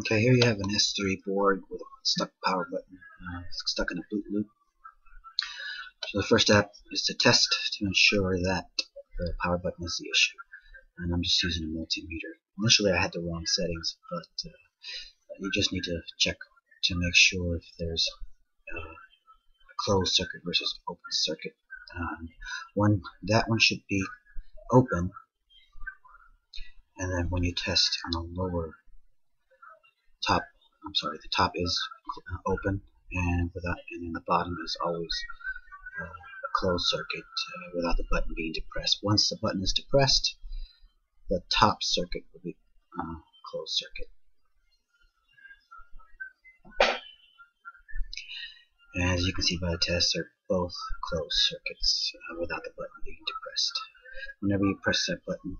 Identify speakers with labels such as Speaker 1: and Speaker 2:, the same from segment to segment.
Speaker 1: Okay, here you have an S3 board with a stuck power button uh, stuck in a boot loop. So the first step is to test to ensure that the power button is the issue. And I'm just using a multimeter. Initially I had the wrong settings, but uh, you just need to check to make sure if there's uh, a closed circuit versus open circuit. Um, one that one should be open, and then when you test on the lower top, I'm sorry, the top is open, and without, and then the bottom is always uh, a closed circuit uh, without the button being depressed. Once the button is depressed, the top circuit will be uh, closed circuit. As you can see by the test, they're both closed circuits uh, without the button being depressed. Whenever you press that button,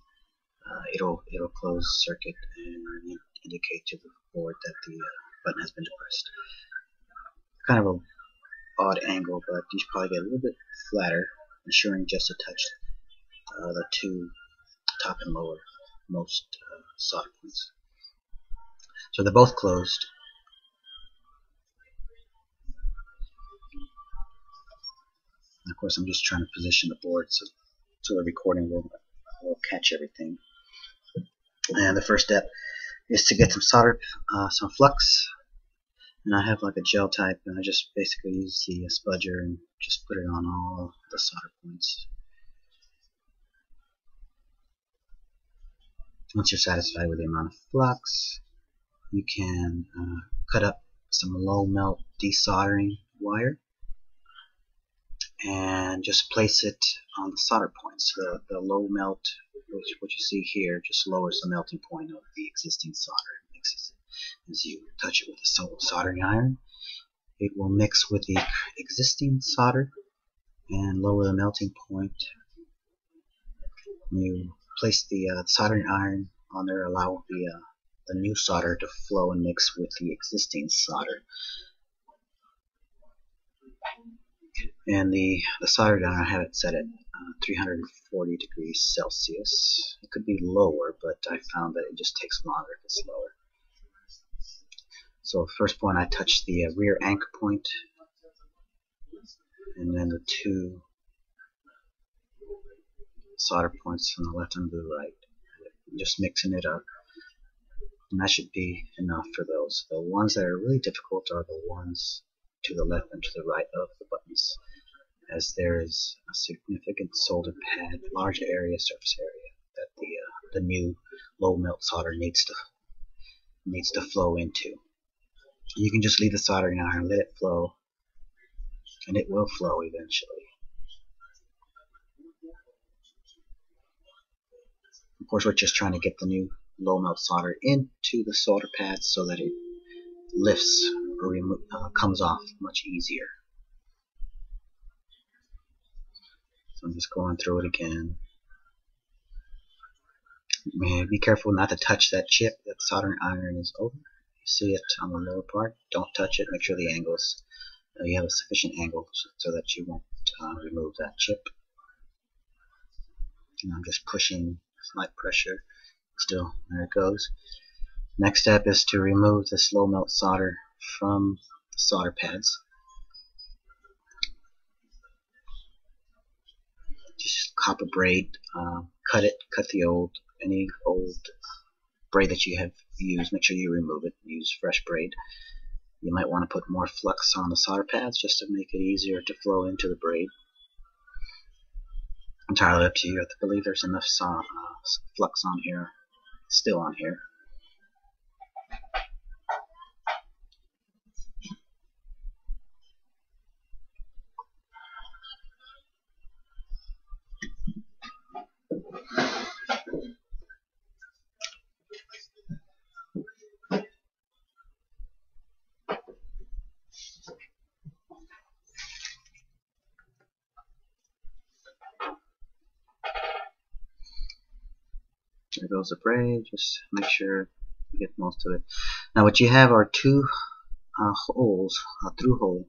Speaker 1: uh, it'll it'll close circuit and indicate to the board that the uh, button has been depressed. Kind of a odd angle, but you should probably get a little bit flatter, ensuring just to touch uh, the two top and lower most uh, solder points. So they're both closed. And of course, I'm just trying to position the board so, so the recording will, will catch everything. And the first step is to get some solder, uh, some flux. And I have like a gel type, and I just basically use the uh, spudger and just put it on all the solder points. Once you're satisfied with the amount of flux, you can uh, cut up some low melt desoldering wire and just place it on the solder points. The, the low melt, which what you see here, just lowers the melting point of the existing solder. It mixes it as you touch it with a soldering iron. It will mix with the existing solder and lower the melting point. You place the uh, soldering iron on there, allow the uh, the new solder to flow and mix with the existing solder. And the, the solder iron, I have it set at uh, 340 degrees Celsius. It could be lower, but I found that it just takes longer if it's lower. So first point I touch the uh, rear anchor point, and then the two solder points on the left and the right. Just mixing it up. And that should be enough for those. The ones that are really difficult are the ones to the left and to the right of the buttons as there is a significant solder pad, large area, surface area that the uh, the new low melt solder needs to needs to flow into. You can just leave the soldering iron, let it flow, and it will flow eventually. Of course, we're just trying to get the new low melt solder into the solder pad so that it lifts or uh, comes off much easier. So I'm just going through it again. Man, be careful not to touch that chip. That soldering iron is over. You see it on the lower part. Don't touch it. Make sure the angles uh, you have a sufficient angle so that you won't uh, remove that chip. And I'm just pushing slight pressure. Still, there it goes. Next step is to remove the slow melt solder from the solder pads. Just copper braid, uh, cut it, cut the old, any old braid that you have used, make sure you remove it, use fresh braid. You might want to put more flux on the solder pads just to make it easier to flow into the braid. Entirely up to you. I believe there's enough uh, flux on here, still on here. The braid. Just make sure you get most of it. Now what you have are two uh, holes, through hole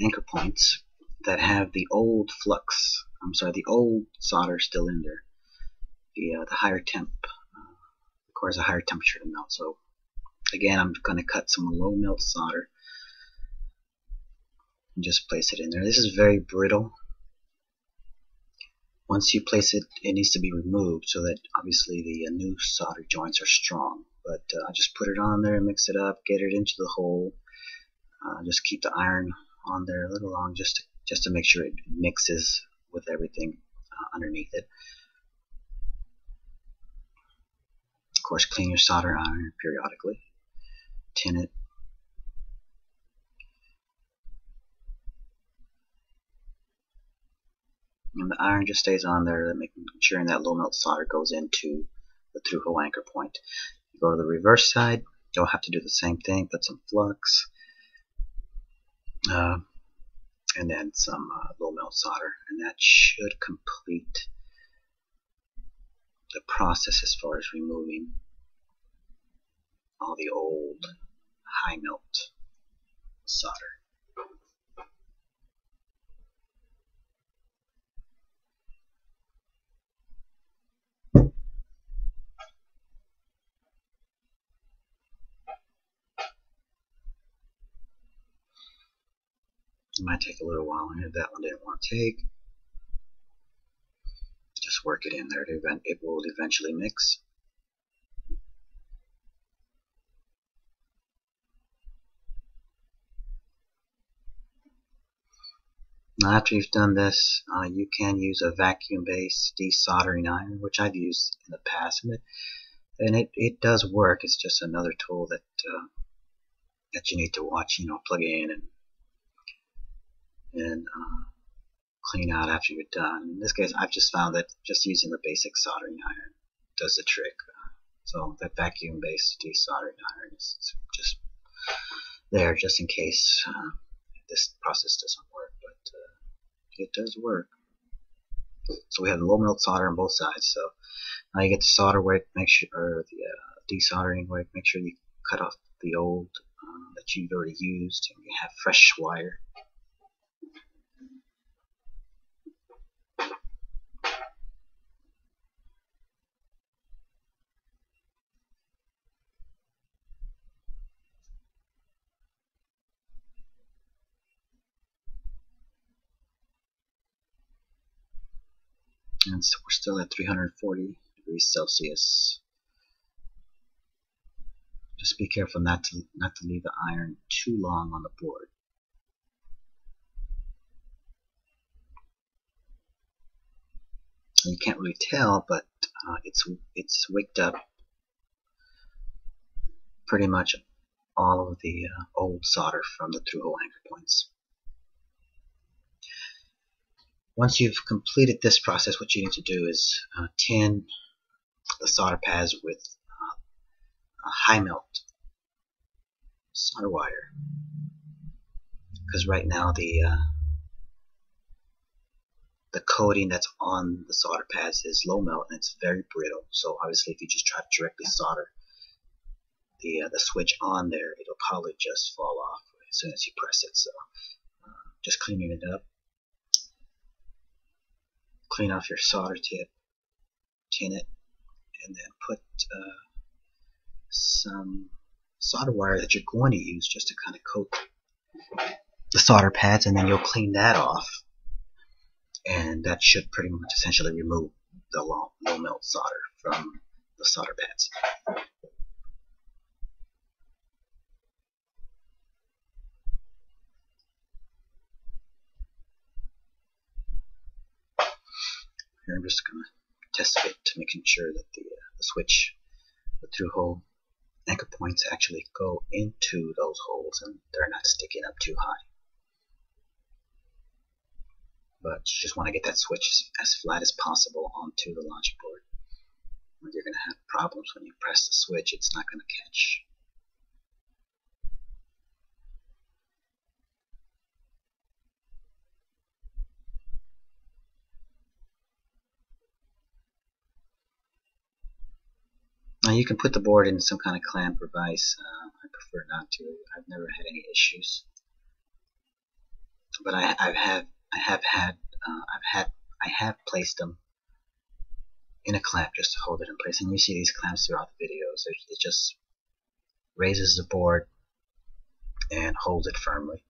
Speaker 1: anchor points that have the old flux I'm sorry, the old solder still in there. The uh, the higher temp uh, requires a higher temperature to melt. So again, I'm going to cut some low melt solder and just place it in there. This is very brittle. Once you place it, it needs to be removed so that obviously the uh, new solder joints are strong. But uh, I just put it on there, mix it up, get it into the hole. Uh, just keep the iron on there a little long just to, just to make sure it mixes with everything uh, underneath it. Of course, clean your solder iron periodically. Tin it. And the iron just stays on there, making sure that low melt solder goes into the through hole anchor point. You go to the reverse side, you'll have to do the same thing, put some flux, uh, and then some uh, low melt solder, and that should complete the process as far as removing all the old high melt solder. It might take a little while here. That one didn't want to take. Just work it in there. It will eventually mix. Now after you've done this, uh, you can use a vacuum-based desoldering iron, which I've used in the past, and it and it, it does work. It's just another tool that uh, that you need to watch, you know, plug in and and uh, clean out after you're done. In this case, I've just found that just using the basic soldering iron does the trick. So that vacuum-based desoldering iron is just there just in case uh, this process doesn't work, but uh, it does work. So we have low melt solder on both sides. So now you get the solder wick, make sure, or the uh, desoldering wick, make sure you cut off the old uh, that you've already used, and you have fresh wire. And so we're still at 340 degrees Celsius. Just be careful not to not to leave the iron too long on the board. You can't really tell, but uh, it's it's wicked up pretty much all of the uh, old solder from the through hole anchor points. Once you've completed this process, what you need to do is uh, tin the solder pads with uh, high melt solder wire. Because right now the uh, the coating that's on the solder pads is low melt and it's very brittle. So obviously, if you just try to directly solder the uh, the switch on there, it'll probably just fall off as soon as you press it. So uh, just cleaning it up clean off your solder tip, tin it, and then put uh, some solder wire that you're going to use just to kind of coat the solder pads, and then you'll clean that off. And that should pretty much essentially remove the low, low melt solder from the solder pads. Here I'm just going to test fit to making sure that the, uh, the switch, the through hole anchor points actually go into those holes and they're not sticking up too high. But you just want to get that switch as flat as possible onto the logic board. You're going to have problems when you press the switch, it's not going to catch. Now you can put the board in some kind of clamp or vise. Uh, I prefer not to. I've never had any issues. But I, I've I have had uh, I've had I have placed them in a clamp just to hold it in place. And you see these clamps throughout the videos. It, it just raises the board and holds it firmly.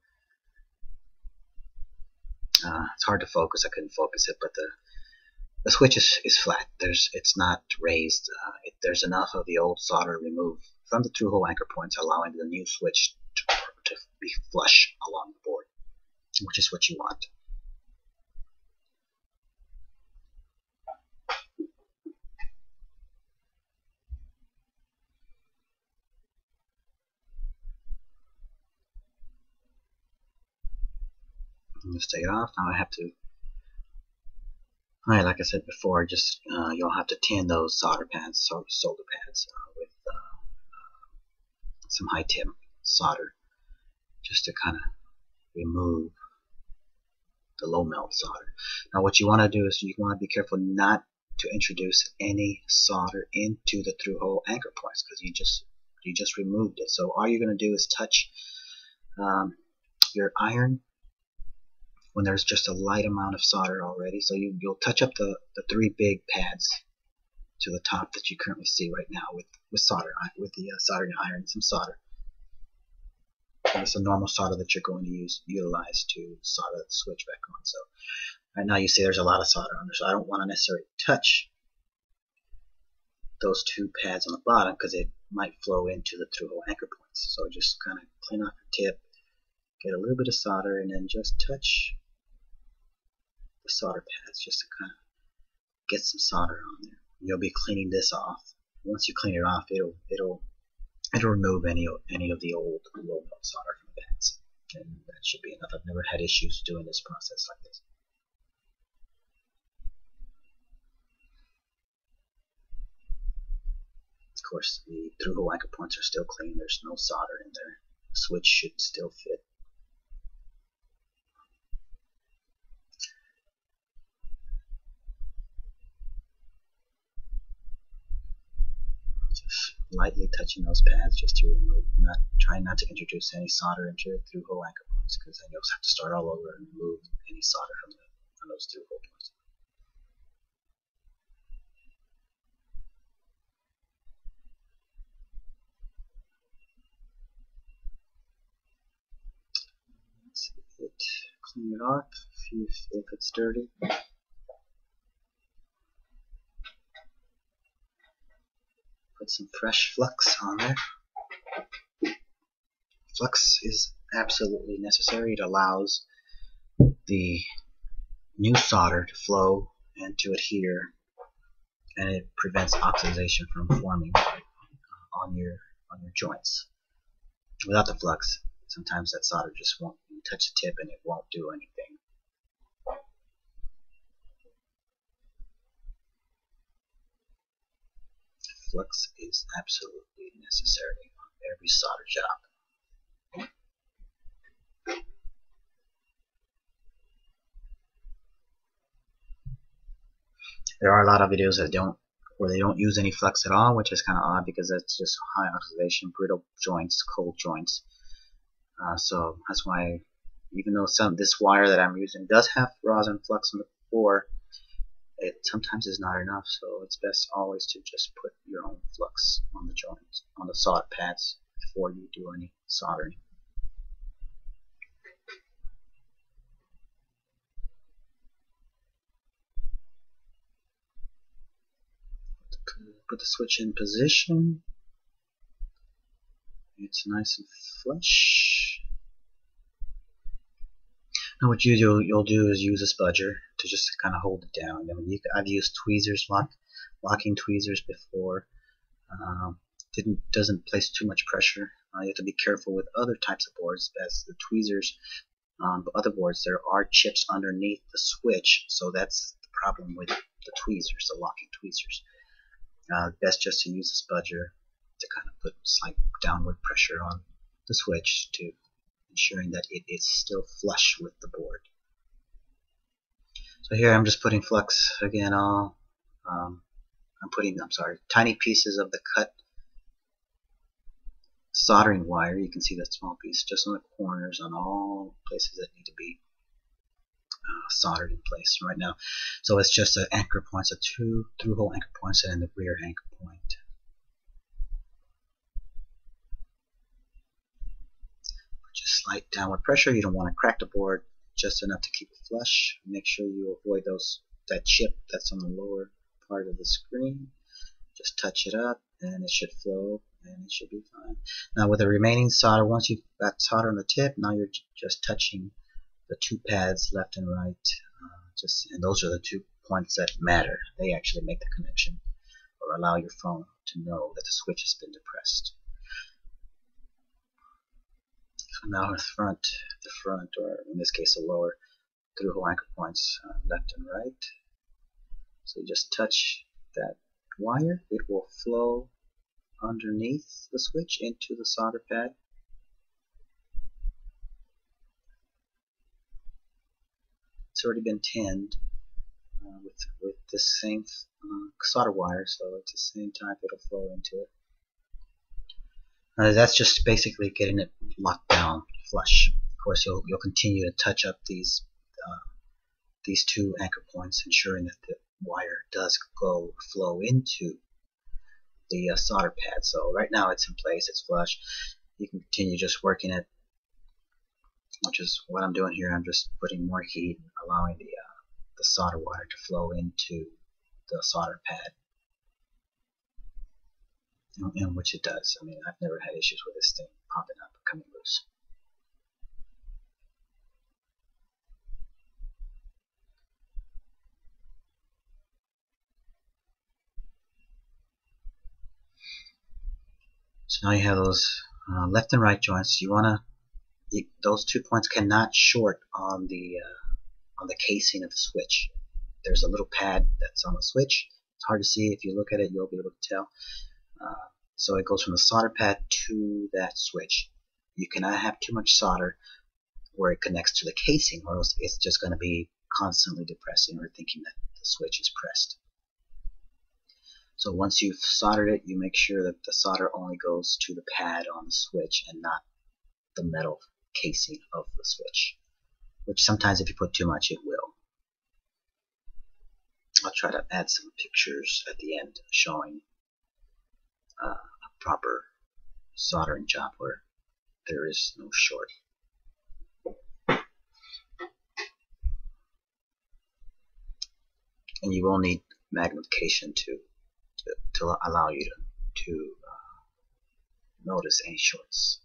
Speaker 1: Uh, it's hard to focus. I couldn't focus it, but the the switch is, is flat. There's it's not raised. Uh, it, there's enough of the old solder removed from the through hole anchor points, allowing the new switch to, to be flush along the board, which is what you want. Just take it off. Now I have to Alright, like I said before, just uh, you'll have to tin those solder pads, solder pads, uh, with uh, uh, some high temp solder, just to kind of remove the low melt solder. Now, what you want to do is you want to be careful not to introduce any solder into the through hole anchor points because you just you just removed it. So all you're going to do is touch um, your iron when there's just a light amount of solder already. So you, you'll touch up the, the three big pads to the top that you currently see right now with, with solder with the uh, soldering iron and some solder. And it's a normal solder that you're going to use utilize to solder the switch back on. So right now you see there's a lot of solder on there, so I don't want to necessarily touch those two pads on the bottom because it might flow into the through hole anchor points. So just kind of clean off your tip, get a little bit of solder, and then just touch the solder pads just to kind of get some solder on there. You'll be cleaning this off. Once you clean it off, it'll it'll it'll remove any any of the old low melt solder from the pads, and that should be enough. I've never had issues doing this process like this. Of course, the through hole anchor points are still clean. There's no solder in there. The switch should still fit. Lightly touching those pads just to remove, not trying not to introduce any solder into your through hole anchor points because then you'll have to start all over and remove any solder from, the, from those through hole points. Let's see it, clean it off, see if it's dirty. Put some fresh flux on there. Flux is absolutely necessary. It allows the new solder to flow and to adhere and it prevents oxidation from forming uh, on your on your joints. Without the flux, sometimes that solder just won't touch the tip and it won't do anything. Flux is absolutely necessary on every solder job. There are a lot of videos that don't where they don't use any flux at all, which is kind of odd because that's just high oxidation, brittle joints, cold joints. Uh, so that's why, even though some this wire that I'm using does have rosin flux on the core, it sometimes is not enough, so it's best always to just put your own flux on the joints, on the solder pads before you do any soldering. Put the switch in position. It's nice and flush. Now what you do, you'll do is use a spudger to just kind of hold it down. I mean, you, I've used tweezers, lock, locking tweezers before. Um, didn't doesn't place too much pressure. Uh, you have to be careful with other types of boards, as the tweezers um, other boards there are chips underneath the switch, so that's the problem with the tweezers, the locking tweezers. Uh, best just to use a spudger to kind of put slight downward pressure on the switch to ensuring that it is still flush with the board. So here I'm just putting flux again all um, I'm putting I'm sorry tiny pieces of the cut soldering wire you can see that small piece just on the corners on all places that need to be uh, soldered in place right now. So it's just an anchor point, so two through-hole anchor points and the rear anchor point. Slight downward pressure. You don't want to crack the board just enough to keep it flush. Make sure you avoid those that chip that's on the lower part of the screen. Just touch it up and it should flow and it should be fine. Now with the remaining solder, once you've got solder on the tip, now you're just touching the two pads left and right. Uh, just and those are the two points that matter. They actually make the connection or allow your phone to know that the switch has been depressed. So now the front, the front, or in this case the lower through-hole anchor points uh, left and right. So you just touch that wire, it will flow underneath the switch into the solder pad. It's already been tinned uh, with with the same uh, solder wire, so at the same time it'll flow into it. Uh, that's just basically getting it locked down flush. Of course, you'll you'll continue to touch up these uh, these two anchor points, ensuring that the wire does go flow into the uh, solder pad. So right now it's in place, it's flush. You can continue just working it, which is what I'm doing here. I'm just putting more heat, allowing the uh, the solder wire to flow into the solder pad, in which it does. I mean, I've never had issues with this thing popping up and coming loose. So now you have those uh, left and right joints. You want to those two points cannot short on the uh, on the casing of the switch. There's a little pad that's on the switch. It's hard to see if you look at it. You'll be able to tell. So it goes from the solder pad to that switch. You cannot have too much solder where it connects to the casing, or else it's just going to be constantly depressing or thinking that the switch is pressed. So once you've soldered it, you make sure that the solder only goes to the pad on the switch and not the metal casing of the switch. Which sometimes if you put too much, it will. I'll try to add some pictures at the end showing uh, a proper soldering job where there is no short. And you will need magnification too to, to allow you to, to uh, notice any shorts.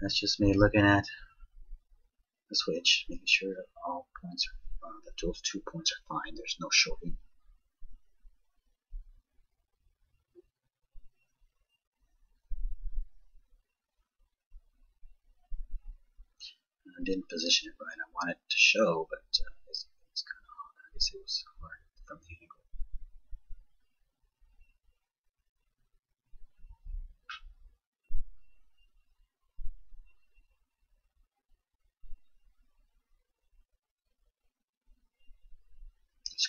Speaker 1: That's just me looking at the switch, making sure that all points are, uh, that those two points are fine. There's no shorting. I didn't position it right. I wanted to show, but uh, it's, it's kind of hard. I guess it was hard from the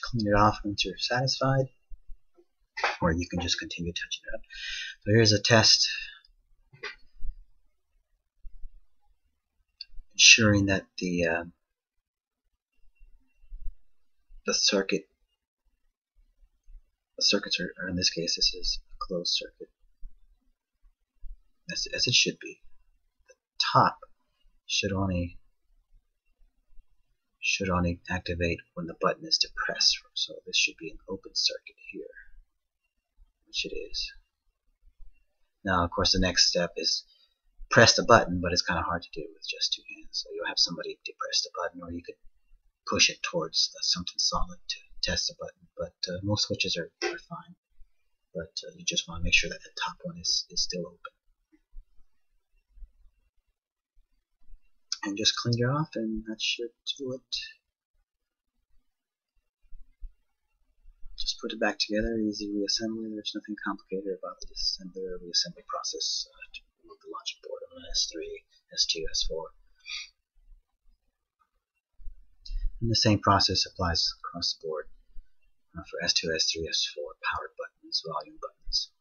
Speaker 1: Clean it off once you're satisfied, or you can just continue touching it up. So here's a test ensuring that the uh, the circuit the circuits are, or in this case this is a closed circuit as, as it should be the top should only should only activate when the button is depressed so this should be an open circuit here which it is now of course the next step is press the button, but it's kind of hard to do with just two hands. So you'll have somebody depress the button, or you could push it towards something solid to test the button. But uh, most switches are, are fine. But uh, you just want to make sure that the top one is, is still open. And just clean it off, and that should do it. Just put it back together, easy reassembly. There's nothing complicated about the disassembly or reassembly process uh, to remove the logic board on an S3, S2, S4. And the same process applies across the board uh, for S2, S3, S4, power buttons, volume buttons.